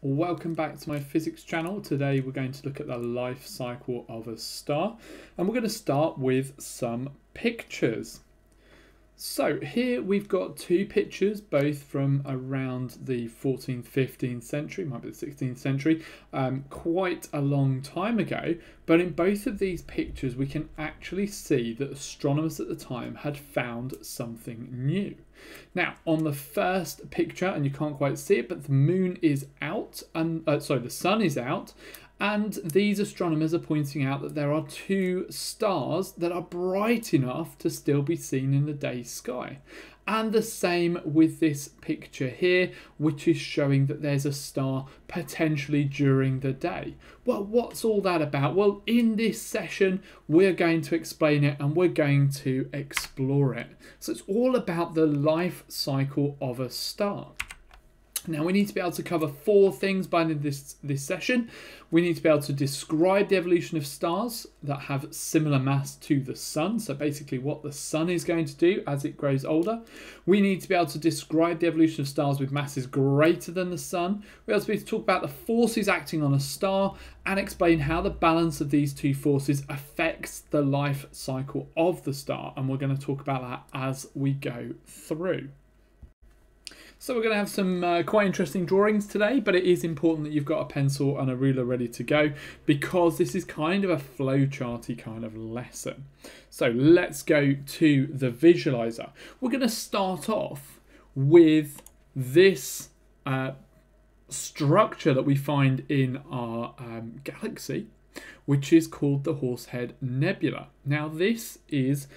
welcome back to my physics channel. Today we're going to look at the life cycle of a star and we're going to start with some pictures. So here we've got two pictures, both from around the 14th, 15th century, might be the 16th century, um, quite a long time ago. But in both of these pictures, we can actually see that astronomers at the time had found something new. Now, on the first picture, and you can't quite see it, but the moon is out, and uh, sorry, the sun is out, and these astronomers are pointing out that there are two stars that are bright enough to still be seen in the day sky. And the same with this picture here, which is showing that there's a star potentially during the day. Well, what's all that about? Well, in this session, we're going to explain it and we're going to explore it. So it's all about the life cycle of a star. Now we need to be able to cover four things by the end this, this session. We need to be able to describe the evolution of stars that have similar mass to the sun. So basically what the sun is going to do as it grows older. We need to be able to describe the evolution of stars with masses greater than the sun. We also need to talk about the forces acting on a star and explain how the balance of these two forces affects the life cycle of the star. And we're going to talk about that as we go through. So we're going to have some uh, quite interesting drawings today, but it is important that you've got a pencil and a ruler ready to go because this is kind of a flowcharty kind of lesson. So let's go to the visualizer. We're going to start off with this uh, structure that we find in our um, galaxy, which is called the Horsehead Nebula. Now this is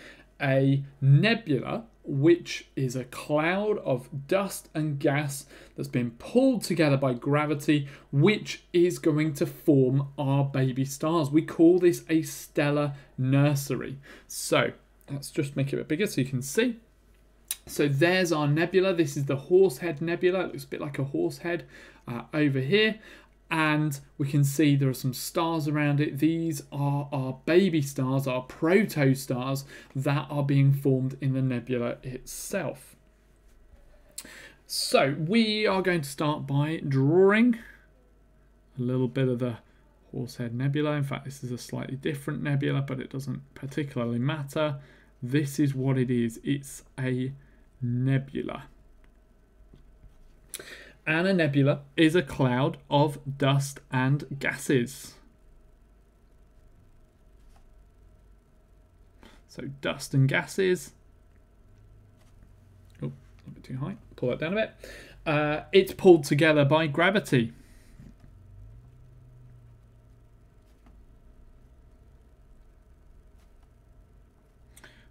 a nebula which is a cloud of dust and gas that's been pulled together by gravity, which is going to form our baby stars. We call this a stellar nursery. So let's just make it a bit bigger so you can see. So there's our nebula. This is the Horsehead Nebula. It looks a bit like a horse head uh, over here and we can see there are some stars around it. These are our baby stars, our protostars that are being formed in the nebula itself. So we are going to start by drawing a little bit of the Horsehead Nebula. In fact, this is a slightly different nebula, but it doesn't particularly matter. This is what it is. It's a nebula and a nebula is a cloud of dust and gases. So dust and gases. Oh, a bit too high. Pull that down a bit. Uh, it's pulled together by gravity.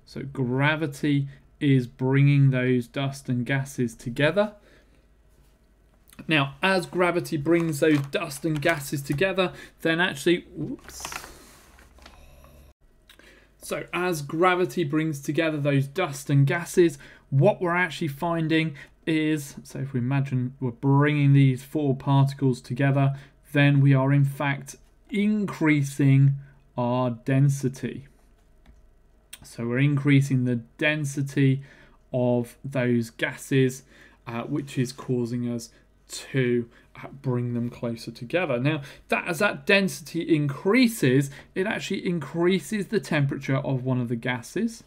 So gravity is bringing those dust and gases together now, as gravity brings those dust and gases together, then actually, whoops. So as gravity brings together those dust and gases, what we're actually finding is, so if we imagine we're bringing these four particles together, then we are in fact increasing our density. So we're increasing the density of those gases, uh, which is causing us to uh, bring them closer together. Now, that as that density increases, it actually increases the temperature of one of the gases.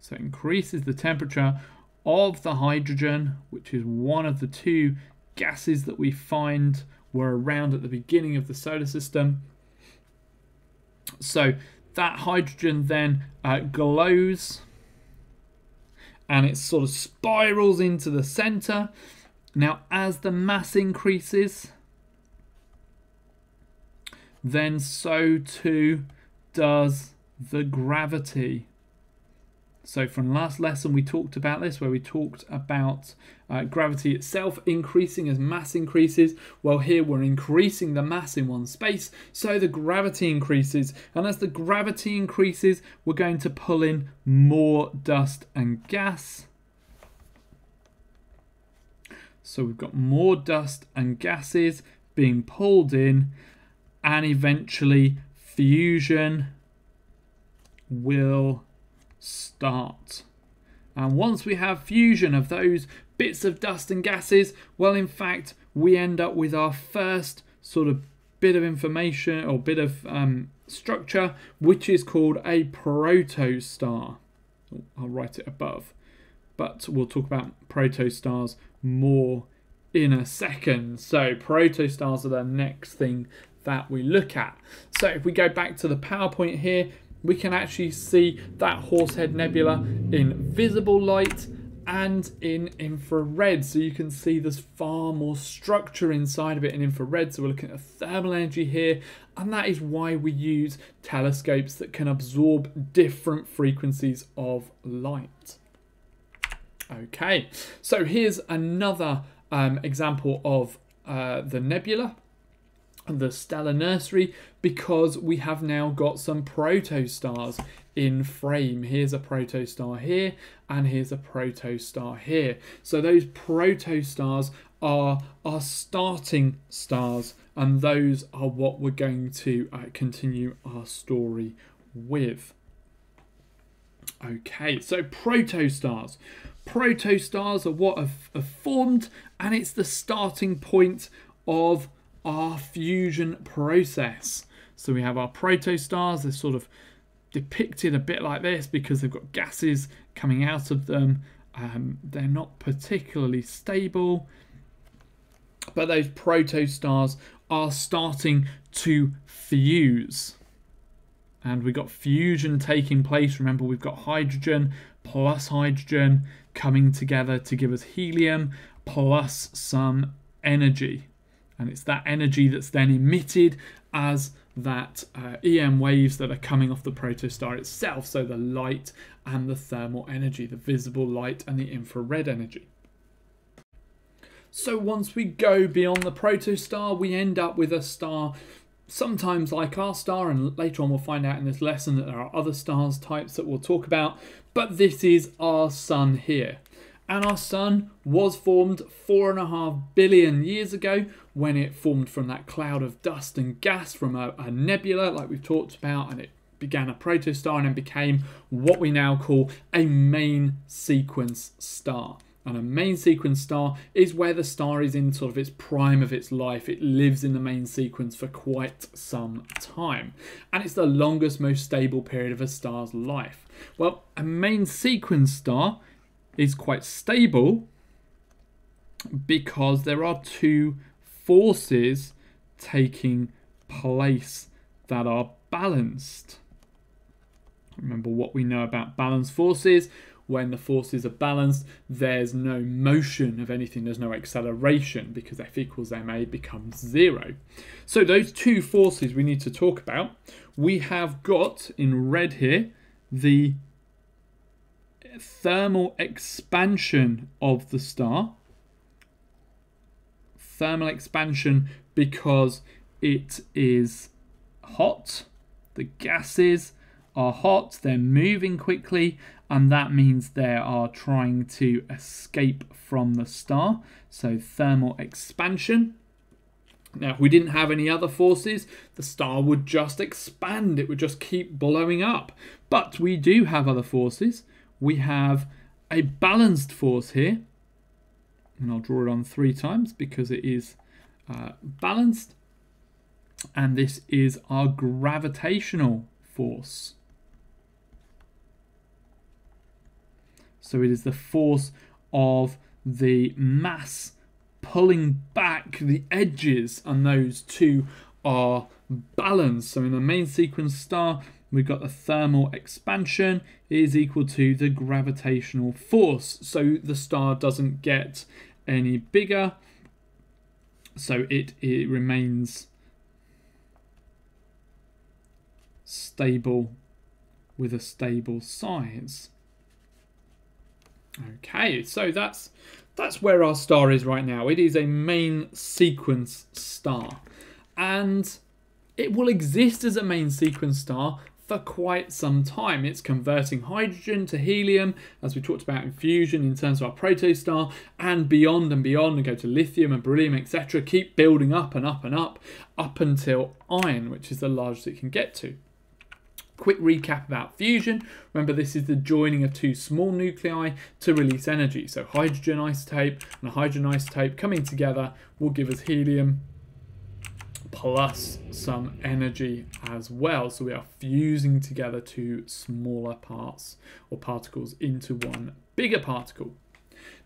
So it increases the temperature of the hydrogen, which is one of the two gases that we find were around at the beginning of the solar system. So that hydrogen then uh, glows and it sort of spirals into the center. Now, as the mass increases, then so too does the gravity. So from last lesson we talked about this where we talked about uh, gravity itself increasing as mass increases. Well here we're increasing the mass in one space so the gravity increases and as the gravity increases we're going to pull in more dust and gas. So we've got more dust and gases being pulled in and eventually fusion will start. And once we have fusion of those bits of dust and gases, well, in fact, we end up with our first sort of bit of information or bit of um, structure, which is called a protostar. I'll write it above. But we'll talk about protostars more in a second. So protostars are the next thing that we look at. So if we go back to the PowerPoint here, we can actually see that Horsehead Nebula in visible light and in infrared. So you can see there's far more structure inside of it in infrared. So we're looking at thermal energy here. And that is why we use telescopes that can absorb different frequencies of light. Okay, so here's another um, example of uh, the nebula the stellar nursery because we have now got some protostars in frame. Here's a protostar here and here's a protostar here. So those protostars are our starting stars and those are what we're going to uh, continue our story with. Okay, so protostars. Protostars are what have, have formed and it's the starting point of our fusion process. So we have our protostars, they're sort of depicted a bit like this because they've got gases coming out of them. Um, they're not particularly stable, but those protostars are starting to fuse. And we've got fusion taking place. Remember, we've got hydrogen plus hydrogen coming together to give us helium plus some energy and it's that energy that's then emitted as that uh, EM waves that are coming off the protostar itself, so the light and the thermal energy, the visible light and the infrared energy. So once we go beyond the protostar, we end up with a star sometimes like our star, and later on we'll find out in this lesson that there are other stars types that we'll talk about, but this is our sun here. And our sun was formed four and a half billion years ago when it formed from that cloud of dust and gas from a, a nebula like we've talked about and it began a protostar and then became what we now call a main sequence star. And a main sequence star is where the star is in sort of its prime of its life. It lives in the main sequence for quite some time. And it's the longest, most stable period of a star's life. Well, a main sequence star is quite stable because there are two forces taking place that are balanced. Remember what we know about balanced forces. When the forces are balanced, there's no motion of anything, there's no acceleration because F equals ma becomes zero. So those two forces we need to talk about. We have got in red here the thermal expansion of the star. Thermal expansion because it is hot. The gases are hot, they're moving quickly, and that means they are trying to escape from the star. So, thermal expansion. Now, if we didn't have any other forces, the star would just expand, it would just keep blowing up. But we do have other forces we have a balanced force here. And I'll draw it on three times because it is uh, balanced. And this is our gravitational force. So it is the force of the mass pulling back the edges, and those two are balanced. So in the main sequence star, we've got the thermal expansion is equal to the gravitational force. So the star doesn't get any bigger. So it, it remains stable with a stable size. Okay, so that's that's where our star is right now. It is a main sequence star. And it will exist as a main sequence star for quite some time. It's converting hydrogen to helium, as we talked about in fusion in terms of our protostar, and beyond and beyond, and go to lithium and beryllium, etc. Keep building up and up and up, up until iron, which is the largest it can get to. Quick recap about fusion. Remember, this is the joining of two small nuclei to release energy. So hydrogen isotope and a hydrogen isotope coming together will give us helium plus some energy as well. So we are fusing together two smaller parts or particles into one bigger particle.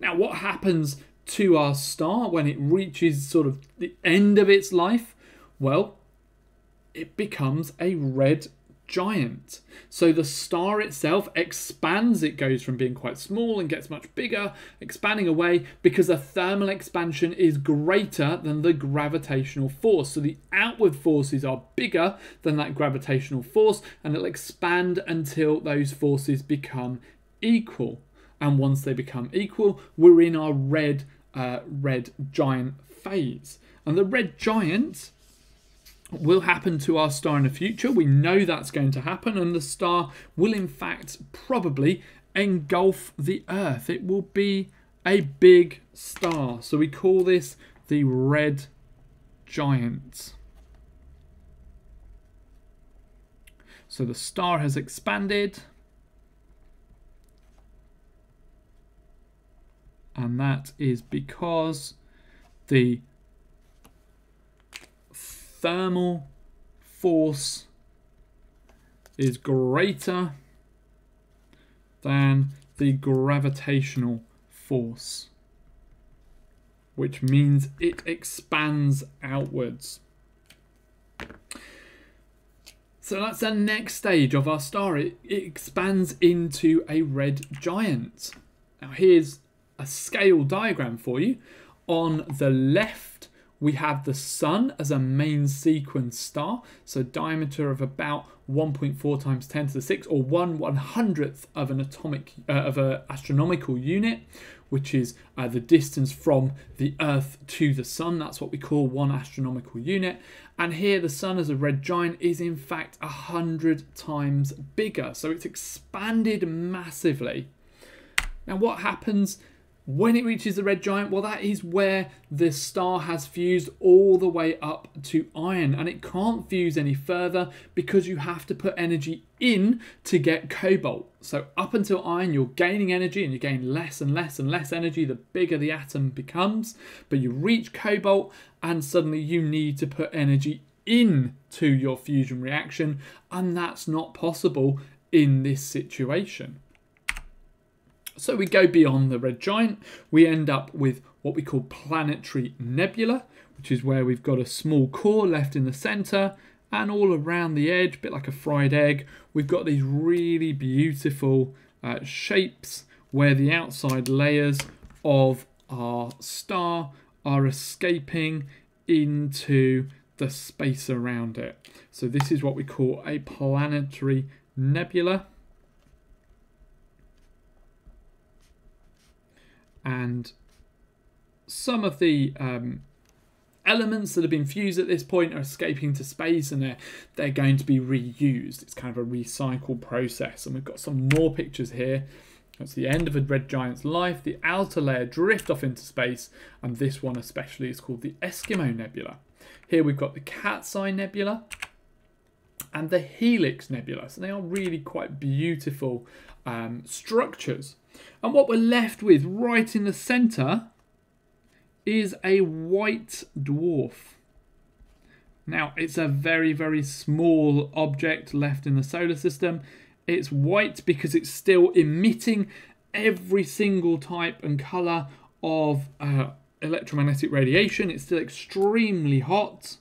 Now, what happens to our star when it reaches sort of the end of its life? Well, it becomes a red giant. So the star itself expands, it goes from being quite small and gets much bigger, expanding away because the thermal expansion is greater than the gravitational force. So the outward forces are bigger than that gravitational force and it'll expand until those forces become equal. And once they become equal, we're in our red, uh, red giant phase. And the red giant will happen to our star in the future. We know that's going to happen, and the star will, in fact, probably engulf the Earth. It will be a big star. So we call this the red giant. So the star has expanded. And that is because the thermal force is greater than the gravitational force, which means it expands outwards. So that's the next stage of our star. It, it expands into a red giant. Now here's a scale diagram for you. On the left, we have the Sun as a main sequence star, so diameter of about 1.4 times 10 to the 6, or 1 one hundredth of an atomic uh, of an astronomical unit, which is uh, the distance from the Earth to the Sun. That's what we call one astronomical unit. And here, the Sun as a red giant is in fact a hundred times bigger, so it's expanded massively. Now, what happens? When it reaches the red giant, well, that is where the star has fused all the way up to iron, and it can't fuse any further because you have to put energy in to get cobalt. So, up until iron, you're gaining energy and you gain less and less and less energy the bigger the atom becomes. But you reach cobalt, and suddenly you need to put energy into your fusion reaction, and that's not possible in this situation. So we go beyond the red giant, we end up with what we call planetary nebula, which is where we've got a small core left in the center and all around the edge, a bit like a fried egg, we've got these really beautiful uh, shapes where the outside layers of our star are escaping into the space around it. So this is what we call a planetary nebula. And some of the um, elements that have been fused at this point are escaping to space and they're, they're going to be reused. It's kind of a recycle process. And we've got some more pictures here. That's the end of a red giant's life. The outer layer drift off into space, and this one especially is called the Eskimo Nebula. Here we've got the Cat's Eye Nebula and the Helix Nebula. So they are really quite beautiful um, structures. And what we're left with right in the centre is a white dwarf. Now, it's a very, very small object left in the solar system. It's white because it's still emitting every single type and colour of uh, electromagnetic radiation. It's still extremely hot.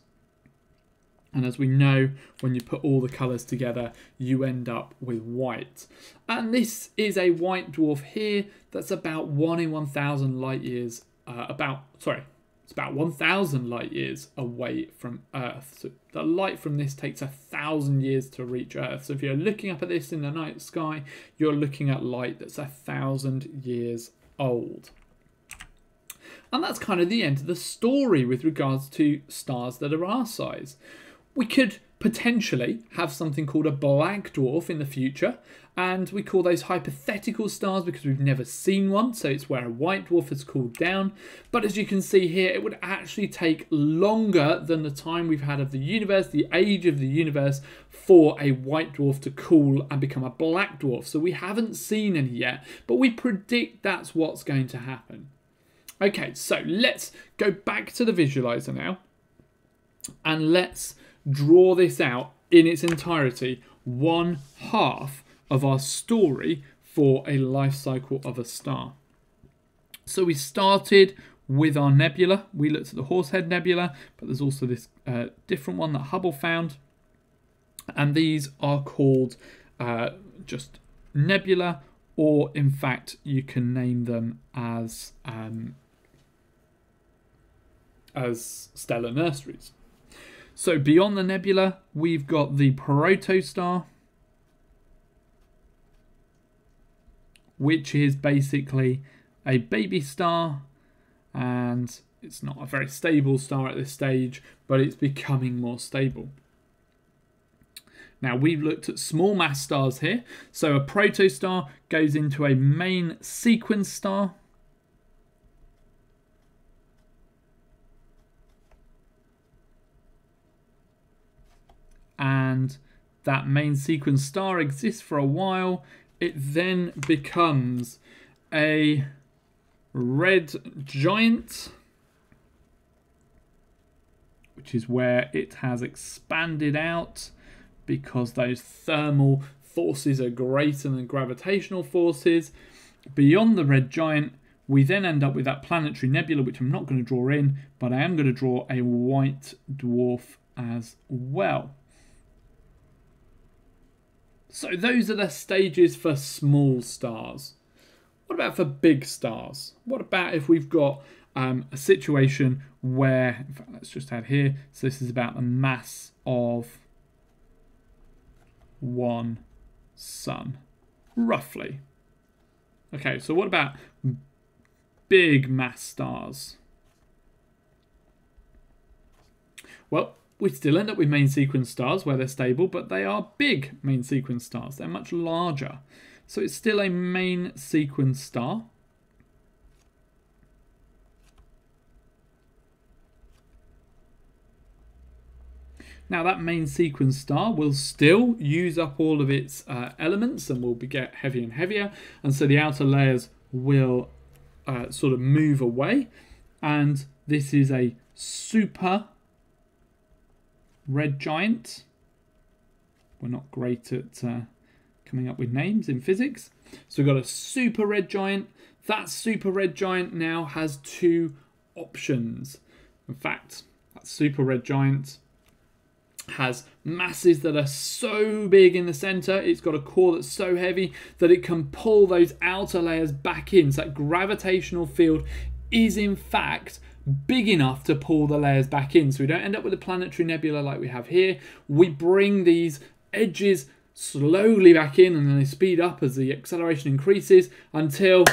And as we know, when you put all the colours together, you end up with white. And this is a white dwarf here that's about 1 in 1,000 light years, uh, about, sorry, it's about 1,000 light years away from Earth. So the light from this takes a thousand years to reach Earth. So if you're looking up at this in the night sky, you're looking at light that's a thousand years old. And that's kind of the end of the story with regards to stars that are our size we could potentially have something called a black dwarf in the future. And we call those hypothetical stars because we've never seen one. So it's where a white dwarf has cooled down. But as you can see here, it would actually take longer than the time we've had of the universe, the age of the universe, for a white dwarf to cool and become a black dwarf. So we haven't seen any yet, but we predict that's what's going to happen. Okay, so let's go back to the visualizer now and let's draw this out in its entirety, one half of our story for a life cycle of a star. So we started with our nebula. We looked at the Horsehead Nebula, but there's also this uh, different one that Hubble found. And these are called uh, just nebula, or in fact, you can name them as um, as stellar nurseries. So beyond the nebula, we've got the protostar, which is basically a baby star and it's not a very stable star at this stage, but it's becoming more stable. Now we've looked at small mass stars here. So a protostar goes into a main sequence star and that main sequence star exists for a while. It then becomes a red giant, which is where it has expanded out because those thermal forces are greater than gravitational forces. Beyond the red giant, we then end up with that planetary nebula, which I'm not going to draw in, but I am going to draw a white dwarf as well. So those are the stages for small stars. What about for big stars? What about if we've got um, a situation where, in fact, let's just add here, so this is about the mass of one sun, roughly. Okay, so what about big mass stars? Well, we still end up with main sequence stars where they're stable, but they are big main sequence stars. They're much larger. So it's still a main sequence star. Now that main sequence star will still use up all of its uh, elements and will be get heavier and heavier. And so the outer layers will uh, sort of move away. And this is a super red giant. We're not great at uh, coming up with names in physics. So we've got a super red giant. That super red giant now has two options. In fact, that super red giant has masses that are so big in the center. It's got a core that's so heavy that it can pull those outer layers back in. So that gravitational field is in fact big enough to pull the layers back in. So we don't end up with a planetary nebula like we have here. We bring these edges slowly back in and then they speed up as the acceleration increases until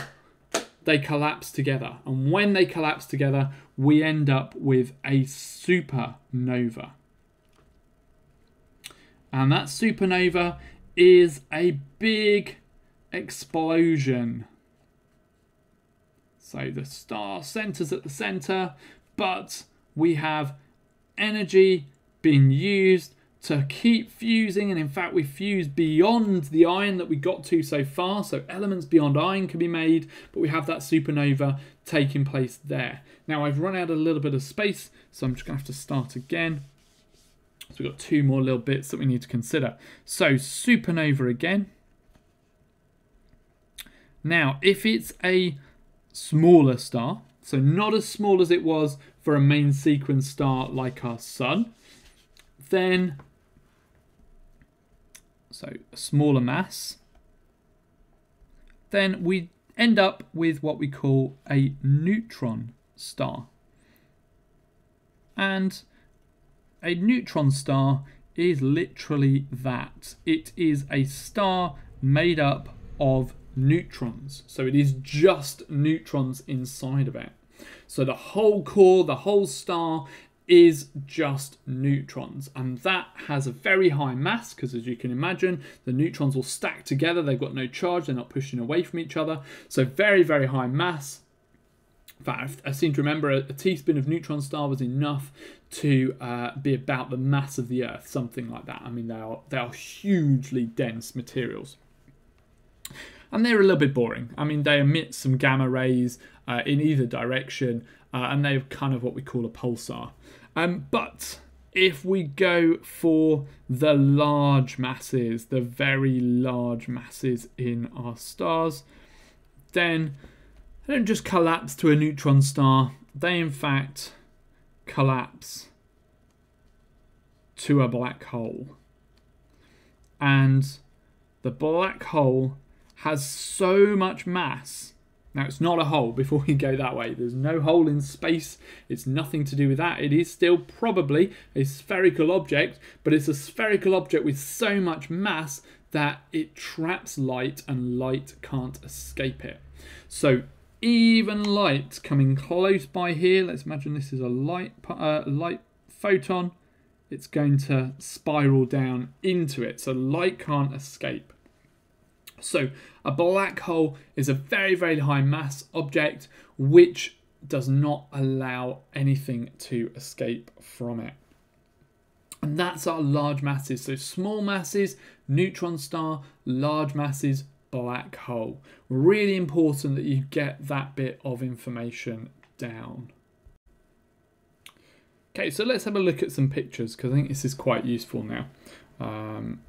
they collapse together. And when they collapse together, we end up with a supernova. And that supernova is a big explosion so the star centers at the center, but we have energy being used to keep fusing and in fact we fuse beyond the iron that we got to so far. So elements beyond iron can be made but we have that supernova taking place there. Now I've run out a little bit of space so I'm just gonna have to start again. So we've got two more little bits that we need to consider. So supernova again. Now if it's a smaller star. So not as small as it was for a main sequence star like our sun. Then, so a smaller mass. Then we end up with what we call a neutron star. And a neutron star is literally that. It is a star made up of neutrons. So it is just neutrons inside of it. So the whole core, the whole star is just neutrons. And that has a very high mass because as you can imagine the neutrons will stack together. They've got no charge. They're not pushing away from each other. So very very high mass. In fact I seem to remember a, a teaspoon of neutron star was enough to uh, be about the mass of the earth something like that. I mean they are they are hugely dense materials and they're a little bit boring. I mean, they emit some gamma rays uh, in either direction, uh, and they're kind of what we call a pulsar. Um, but if we go for the large masses, the very large masses in our stars, then they don't just collapse to a neutron star, they in fact collapse to a black hole. And the black hole has so much mass now, it's not a hole before we go that way. There's no hole in space. It's nothing to do with that. It is still probably a spherical object, but it's a spherical object with so much mass that it traps light and light can't escape it. So even light coming close by here, let's imagine this is a light, uh, light photon, it's going to spiral down into it. So light can't escape. So a black hole is a very, very high mass object which does not allow anything to escape from it. And that's our large masses. So small masses, neutron star, large masses, black hole. Really important that you get that bit of information down. Okay, so let's have a look at some pictures because I think this is quite useful now. Um,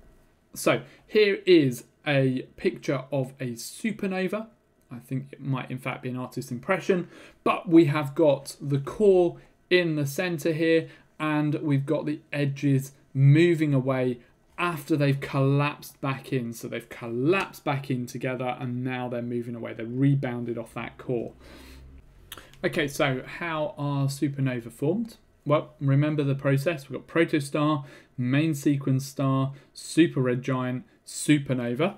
so here is a picture of a supernova. I think it might in fact be an artist's impression, but we have got the core in the center here and we've got the edges moving away after they've collapsed back in. So they've collapsed back in together and now they're moving away. They're rebounded off that core. Okay, so how are supernova formed? Well, remember the process. We've got protostar, main sequence star, super red giant, supernova.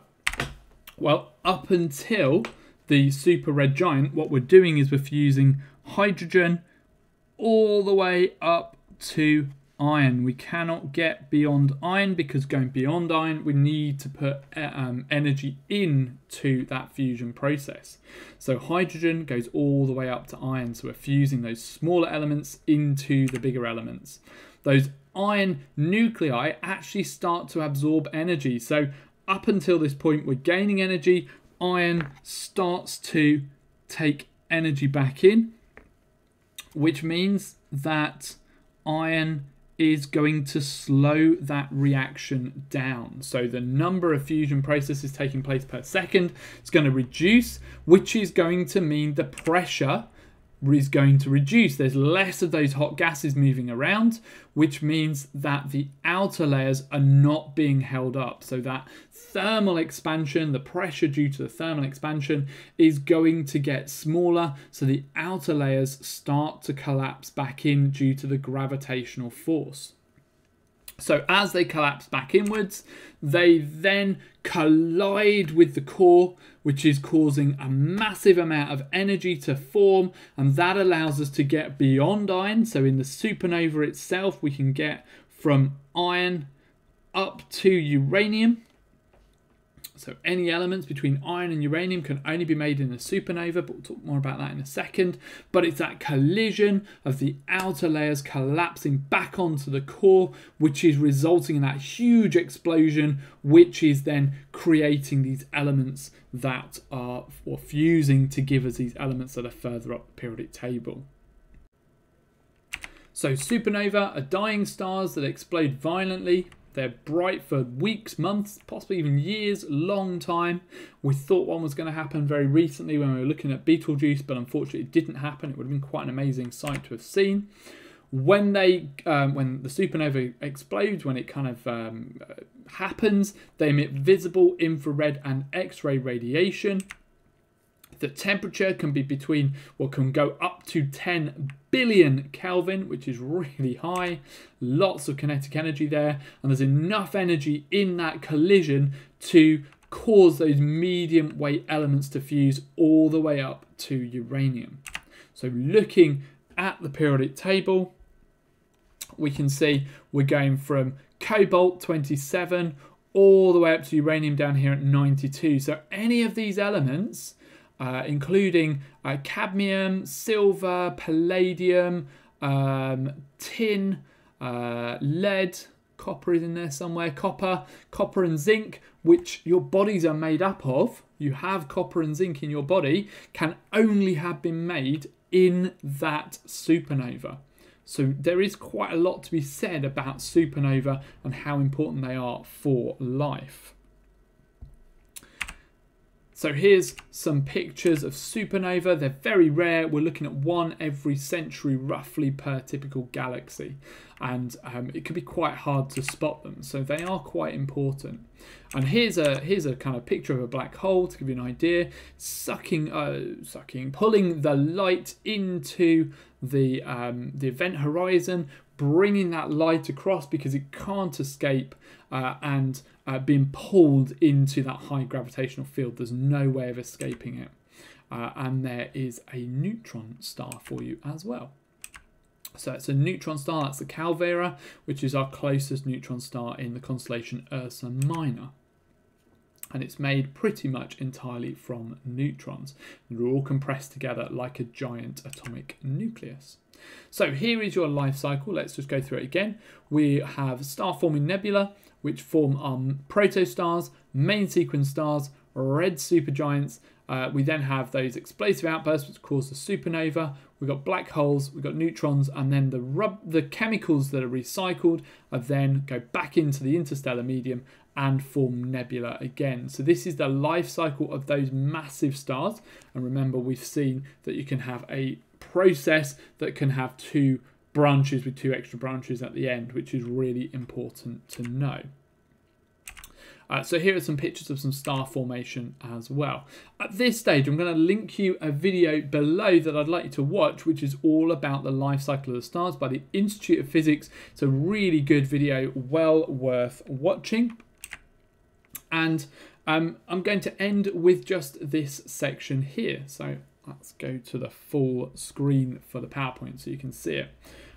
Well, up until the super red giant, what we're doing is we're fusing hydrogen all the way up to iron. We cannot get beyond iron because going beyond iron, we need to put um, energy into that fusion process. So hydrogen goes all the way up to iron. So we're fusing those smaller elements into the bigger elements. Those iron nuclei actually start to absorb energy. So up until this point, we're gaining energy. Iron starts to take energy back in, which means that iron is going to slow that reaction down. So the number of fusion processes taking place per second is going to reduce, which is going to mean the pressure is going to reduce. There's less of those hot gases moving around, which means that the outer layers are not being held up. So that thermal expansion, the pressure due to the thermal expansion is going to get smaller. So the outer layers start to collapse back in due to the gravitational force. So as they collapse back inwards, they then collide with the core, which is causing a massive amount of energy to form, and that allows us to get beyond iron. So in the supernova itself, we can get from iron up to uranium. So any elements between iron and uranium can only be made in a supernova, but we'll talk more about that in a second. But it's that collision of the outer layers collapsing back onto the core, which is resulting in that huge explosion, which is then creating these elements that are or fusing to give us these elements that are further up the periodic table. So supernova are dying stars that explode violently they're bright for weeks, months, possibly even years, long time. We thought one was going to happen very recently when we were looking at Betelgeuse, but unfortunately it didn't happen. It would have been quite an amazing sight to have seen. When they, um, when the supernova explodes, when it kind of um, happens, they emit visible infrared and X-ray radiation. The temperature can be between, well, can go up to 10 billion Kelvin, which is really high. Lots of kinetic energy there. And there's enough energy in that collision to cause those medium weight elements to fuse all the way up to uranium. So looking at the periodic table, we can see we're going from cobalt 27 all the way up to uranium down here at 92. So any of these elements, uh, including uh, cadmium, silver, palladium, um, tin, uh, lead, copper is in there somewhere, copper, copper and zinc, which your bodies are made up of, you have copper and zinc in your body, can only have been made in that supernova. So there is quite a lot to be said about supernova and how important they are for life. So here's some pictures of supernova. They're very rare. We're looking at one every century roughly per typical galaxy. And um, it can be quite hard to spot them. So they are quite important. And here's a here's a kind of picture of a black hole to give you an idea. Sucking, uh, sucking, pulling the light into the um, the event horizon, bringing that light across because it can't escape uh, and uh, being pulled into that high gravitational field. There's no way of escaping it. Uh, and there is a neutron star for you as well. So it's a neutron star, that's the Calvera, which is our closest neutron star in the constellation Ursa Minor. And it's made pretty much entirely from neutrons. They're all compressed together like a giant atomic nucleus. So here is your life cycle. Let's just go through it again. We have star-forming nebula, which form our protostars, main sequence stars, red supergiants. Uh, we then have those explosive outbursts, which cause the supernova. We've got black holes, we've got neutrons, and then the rub the chemicals that are recycled are then go back into the interstellar medium and form nebula again. So this is the life cycle of those massive stars. And remember, we've seen that you can have a process that can have two branches with two extra branches at the end, which is really important to know. Uh, so here are some pictures of some star formation as well. At this stage, I'm going to link you a video below that I'd like you to watch, which is all about the life cycle of the stars by the Institute of Physics. It's a really good video, well worth watching. And um, I'm going to end with just this section here. So let's go to the full screen for the PowerPoint so you can see it.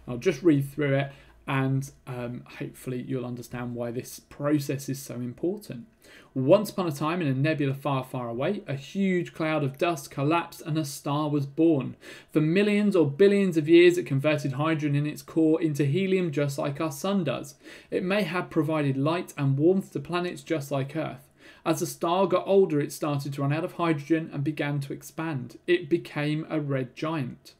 I'll just read through it and um, hopefully you'll understand why this process is so important. Once upon a time, in a nebula far, far away, a huge cloud of dust collapsed and a star was born. For millions or billions of years, it converted hydrogen in its core into helium just like our sun does. It may have provided light and warmth to planets just like Earth. As the star got older, it started to run out of hydrogen and began to expand. It became a red giant.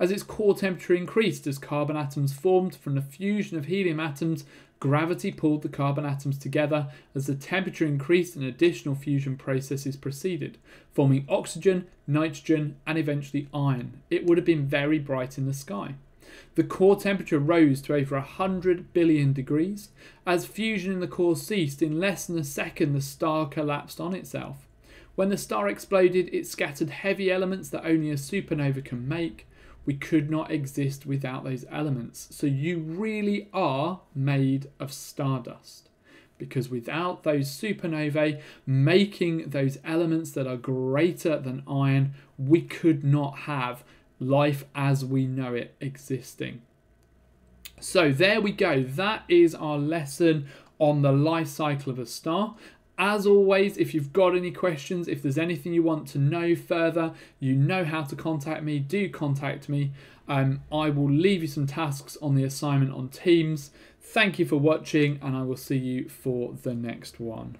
As its core temperature increased as carbon atoms formed from the fusion of helium atoms, gravity pulled the carbon atoms together as the temperature increased and additional fusion processes proceeded, forming oxygen, nitrogen, and eventually iron. It would have been very bright in the sky. The core temperature rose to over 100 billion degrees. As fusion in the core ceased, in less than a second the star collapsed on itself. When the star exploded, it scattered heavy elements that only a supernova can make we could not exist without those elements. So you really are made of stardust. Because without those supernovae making those elements that are greater than iron, we could not have life as we know it existing. So there we go. That is our lesson on the life cycle of a star. As always, if you've got any questions, if there's anything you want to know further, you know how to contact me, do contact me. Um, I will leave you some tasks on the assignment on Teams. Thank you for watching, and I will see you for the next one.